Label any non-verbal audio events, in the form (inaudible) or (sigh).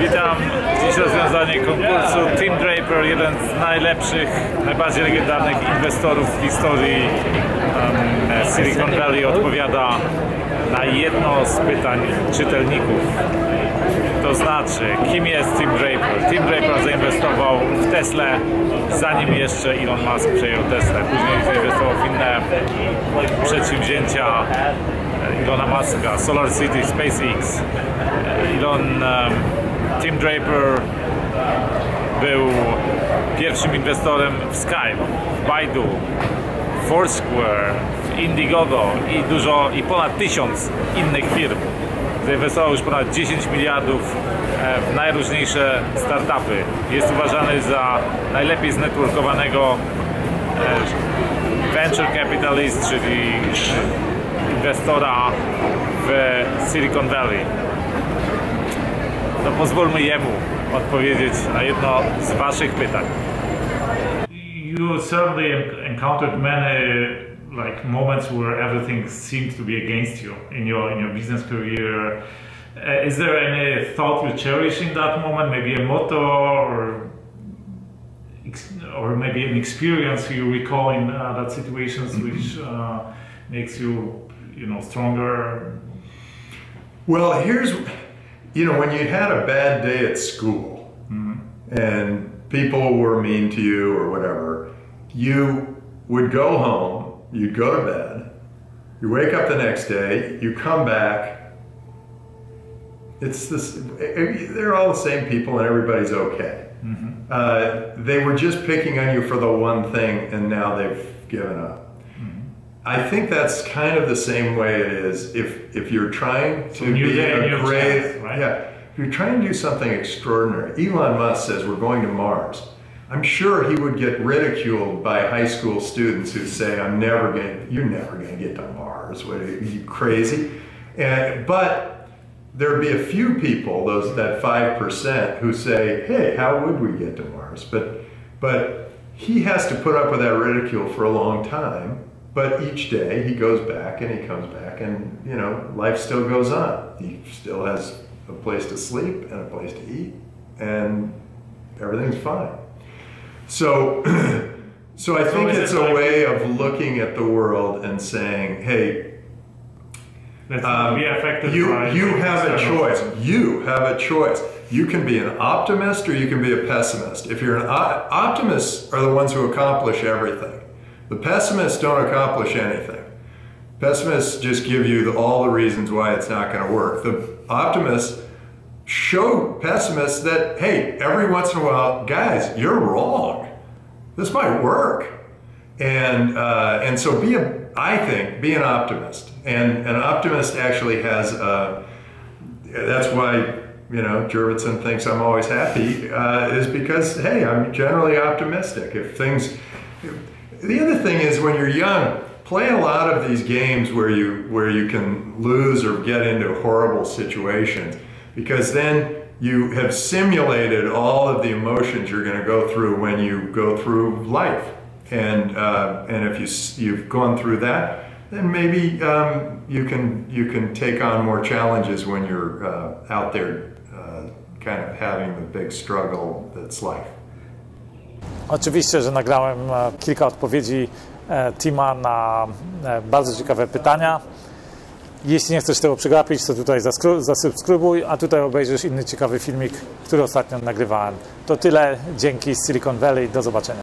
Witam. Dziś rozwiązanie konkursu Tim Draper, jeden z najlepszych, najbardziej legendarnych inwestorów w historii um, Silicon Valley odpowiada na jedno z pytań czytelników. To znaczy, kim jest Tim Draper? Tim Draper zainwestował w Tesla, zanim jeszcze Elon Musk przejął Tesla. Później zainwestował w inne przedsięwzięcia Elona Muska, Solar City, SpaceX. Elon, um, Tim Draper był pierwszym inwestorem w Skype, w Baidu, w Foursquare, w Indiegogo i dużo, i ponad tysiąc innych firm. Zainwestował już ponad 10 miliardów w najróżniejsze startupy. Jest uważany za najlepiej znetworkowanego venture capitalist, czyli inwestora w Silicon Valley. No pozwólmy jemu odpowiedzieć na jedno z waszych pytań. You certainly encountered many like moments where everything seemed to be against you in your in your business career. Uh, is there any thought you cherish in that moment? Maybe a motto or or maybe an experience you recall in uh, that situations which uh, makes you you know stronger well here's you know when you had a bad day at school mm-hmm. and people were mean to you or whatever you would go home you'd go to bed you wake up the next day you come back it's this they're all the same people and everybody's okay mm-hmm. uh, they were just picking on you for the one thing and now they've given up I think that's kind of the same way it is if if you're trying to be a great chance, right? yeah if you're trying to do something extraordinary. Elon Musk says we're going to Mars. I'm sure he would get ridiculed by high school students who say, "I'm never going. You're never going to get to Mars. What are you crazy?" And but there'd be a few people, those that five percent, who say, "Hey, how would we get to Mars?" But but he has to put up with that ridicule for a long time but each day he goes back and he comes back and you know life still goes on. He still has a place to sleep and a place to eat and everything's fine. So (clears throat) so i think it's a way of looking at the world and saying hey um, you, you have a choice. you have a choice. You can be an optimist or you can be a pessimist. If you're an optimist are the ones who accomplish everything the pessimists don't accomplish anything. Pessimists just give you the, all the reasons why it's not going to work. The optimists show pessimists that, hey, every once in a while, guys, you're wrong. This might work. And, uh, and so be a, I think, be an optimist. And an optimist actually has, uh, that's why you know, Jurvetson thinks I'm always happy, uh, is because, hey, I'm generally optimistic. If things, the other thing is when you're young, play a lot of these games where you where you can lose or get into horrible situations because then you have simulated all of the emotions you're going to go through when you go through life. And uh, and if you you've gone through that then maybe um, you can you can take on more challenges when you're uh, out there uh, kind of having the big struggle that's life Oczywiście, że nagrałem e, kilka odpowiedzi e, Tima na e, bardzo ciekawe pytania. Jeśli nie chcesz tego przegapić, to tutaj zasubskrybuj, a tutaj obejrzysz inny ciekawy filmik, który ostatnio nagrywałem. To tyle. Dzięki z Silicon Valley. Do zobaczenia.